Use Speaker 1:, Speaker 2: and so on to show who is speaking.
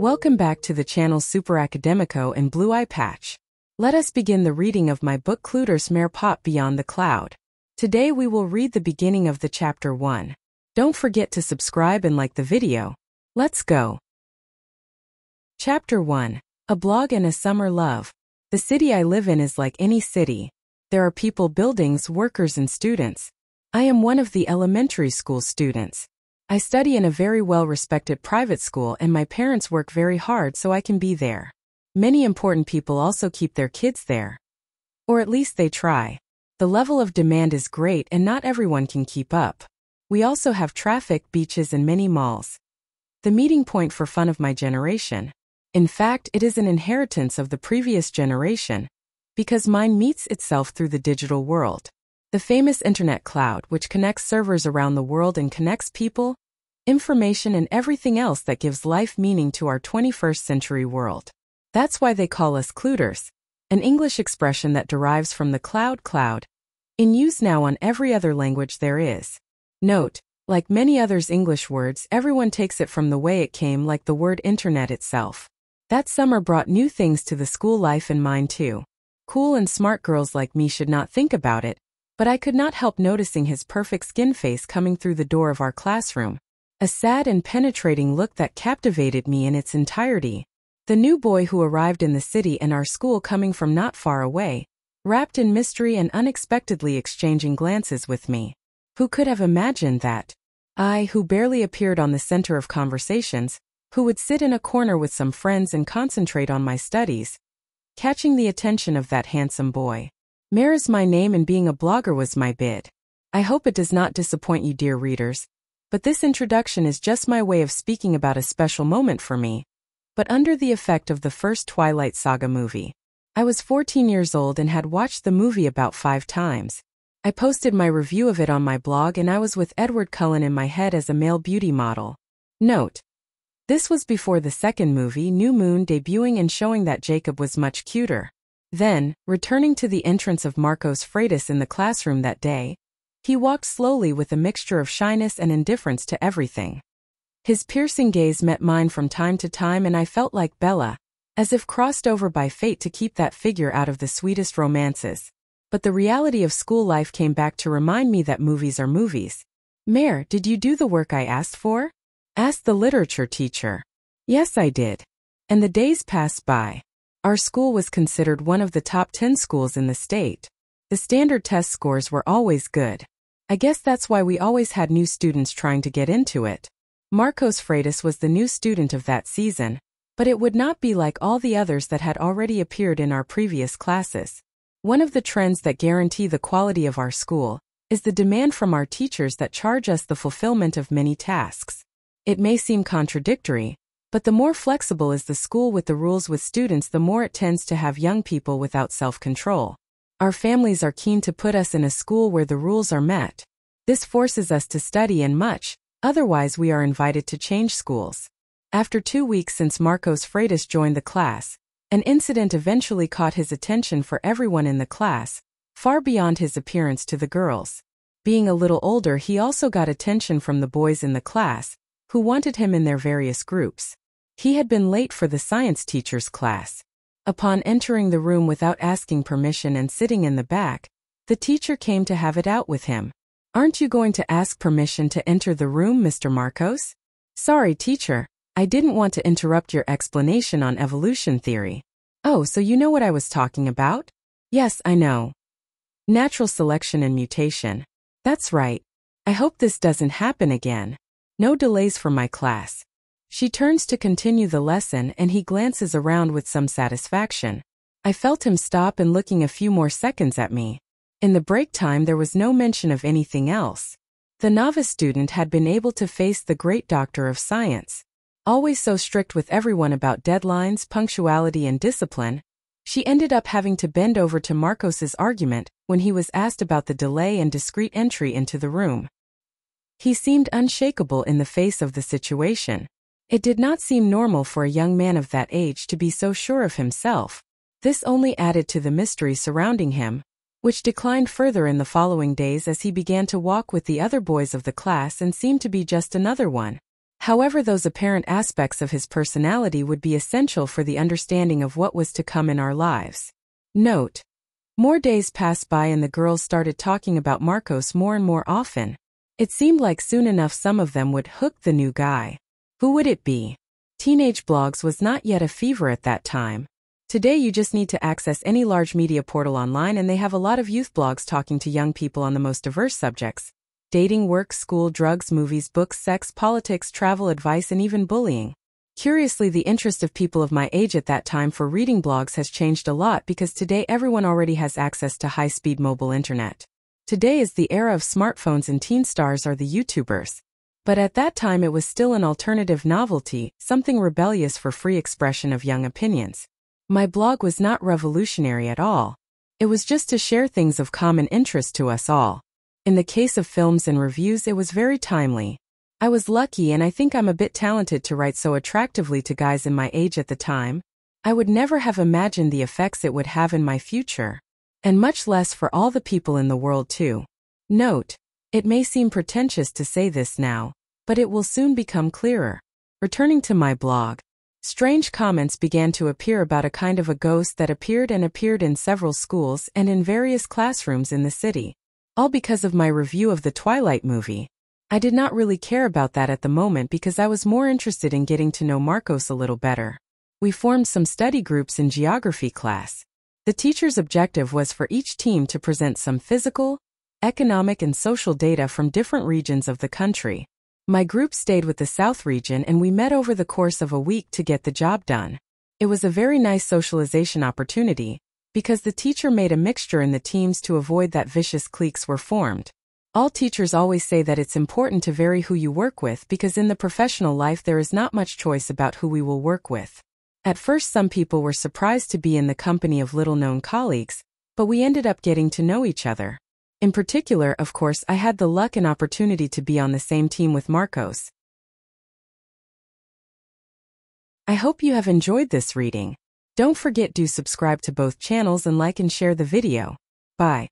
Speaker 1: Welcome back to the channel Super Academico and Blue Eye Patch. Let us begin the reading of my book Clouders Meire Pop Beyond the Cloud. Today we will read the beginning of the chapter 1. Don't forget to subscribe and like the video. Let's go. Chapter 1. A blog and a summer love. The city I live in is like any city. There are people, buildings, workers, and students. I am one of the elementary school students. I study in a very well-respected private school and my parents work very hard so I can be there. Many important people also keep their kids there. Or at least they try. The level of demand is great and not everyone can keep up. We also have traffic, beaches, and many malls. The meeting point for fun of my generation. In fact, it is an inheritance of the previous generation, because mine meets itself through the digital world. The famous Internet cloud, which connects servers around the world and connects people, information, and everything else that gives life meaning to our 21st century world. That's why they call us Clouders, an English expression that derives from the cloud cloud, in use now on every other language there is. Note, like many others English words, everyone takes it from the way it came like the word internet itself. That summer brought new things to the school life and mine too. Cool and smart girls like me should not think about it, but I could not help noticing his perfect skin face coming through the door of our classroom. A sad and penetrating look that captivated me in its entirety. The new boy who arrived in the city and our school coming from not far away, wrapped in mystery and unexpectedly exchanging glances with me. Who could have imagined that? I, who barely appeared on the center of conversations, who would sit in a corner with some friends and concentrate on my studies, catching the attention of that handsome boy. Is my name and being a blogger was my bid. I hope it does not disappoint you dear readers, but this introduction is just my way of speaking about a special moment for me, but under the effect of the first Twilight Saga movie. I was 14 years old and had watched the movie about five times. I posted my review of it on my blog and I was with Edward Cullen in my head as a male beauty model. Note, this was before the second movie, New Moon, debuting and showing that Jacob was much cuter. Then, returning to the entrance of Marcos Freitas in the classroom that day, he walked slowly with a mixture of shyness and indifference to everything. His piercing gaze met mine from time to time and I felt like Bella, as if crossed over by fate to keep that figure out of the sweetest romances. But the reality of school life came back to remind me that movies are movies. Meire, did you do the work I asked for? Asked the literature teacher. Yes, I did. And the days passed by. Our school was considered one of the top 10 schools in the state. The standard test scores were always good. I guess that's why we always had new students trying to get into it. Marcos Freitas was the new student of that season, but it would not be like all the others that had already appeared in our previous classes. One of the trends that guarantee the quality of our school is the demand from our teachers that charge us the fulfillment of many tasks. It may seem contradictory, but the more flexible is the school with the rules with students, the more it tends to have young people without self-control. Our families are keen to put us in a school where the rules are met. This forces us to study and much, otherwise we are invited to change schools. After two weeks since Marcos Freitas joined the class, an incident eventually caught his attention for everyone in the class, far beyond his appearance to the girls. Being a little older he also got attention from the boys in the class, who wanted him in their various groups. He had been late for the science teacher's class. Upon entering the room without asking permission and sitting in the back, the teacher came to have it out with him. Aren't you going to ask permission to enter the room, Mr. Marcos? Sorry, teacher. I didn't want to interrupt your explanation on evolution theory. Oh, so you know what I was talking about? Yes, I know. Natural selection and mutation. That's right. I hope this doesn't happen again. No delays for my class. She turns to continue the lesson and he glances around with some satisfaction. I felt him stop and looking a few more seconds at me. In the break time there was no mention of anything else. The novice student had been able to face the great doctor of science. Always so strict with everyone about deadlines, punctuality and discipline, she ended up having to bend over to Marcos's argument when he was asked about the delay and discreet entry into the room. He seemed unshakable in the face of the situation. It did not seem normal for a young man of that age to be so sure of himself. This only added to the mystery surrounding him, which declined further in the following days as he began to walk with the other boys of the class and seemed to be just another one. However, those apparent aspects of his personality would be essential for the understanding of what was to come in our lives. Note. More days passed by and the girls started talking about Marcos more and more often. It seemed like soon enough some of them would hook the new guy. Who would it be? Teenage blogs was not yet a fever at that time. Today you just need to access any large media portal online and they have a lot of youth blogs talking to young people on the most diverse subjects. Dating, work, school, drugs, movies, books, sex, politics, travel advice, and even bullying. Curiously, the interest of people of my age at that time for reading blogs has changed a lot because today everyone already has access to high-speed mobile internet. Today is the era of smartphones and teen stars are the YouTubers. But at that time it was still an alternative novelty, something rebellious for free expression of young opinions. My blog was not revolutionary at all. It was just to share things of common interest to us all. In the case of films and reviews it was very timely. I was lucky and I think I'm a bit talented to write so attractively to guys in my age at the time. I would never have imagined the effects it would have in my future. And much less for all the people in the world too. Note. It may seem pretentious to say this now, but it will soon become clearer. Returning to my blog, strange comments began to appear about a kind of a ghost that appeared and appeared in several schools and in various classrooms in the city. All because of my review of the Twilight movie. I did not really care about that at the moment because I was more interested in getting to know Marcos a little better. We formed some study groups in geography class. The teacher's objective was for each team to present some physical, economic and social data from different regions of the country. My group stayed with the South region and we met over the course of a week to get the job done. It was a very nice socialization opportunity, because the teacher made a mixture in the teams to avoid that vicious cliques were formed. All teachers always say that it's important to vary who you work with because in the professional life there is not much choice about who we will work with. At first some people were surprised to be in the company of little-known colleagues, but we ended up getting to know each other. In particular, of course, I had the luck and opportunity to be on the same team with Marcos. I hope you have enjoyed this reading. Don't forget to subscribe to both channels and like and share the video. Bye.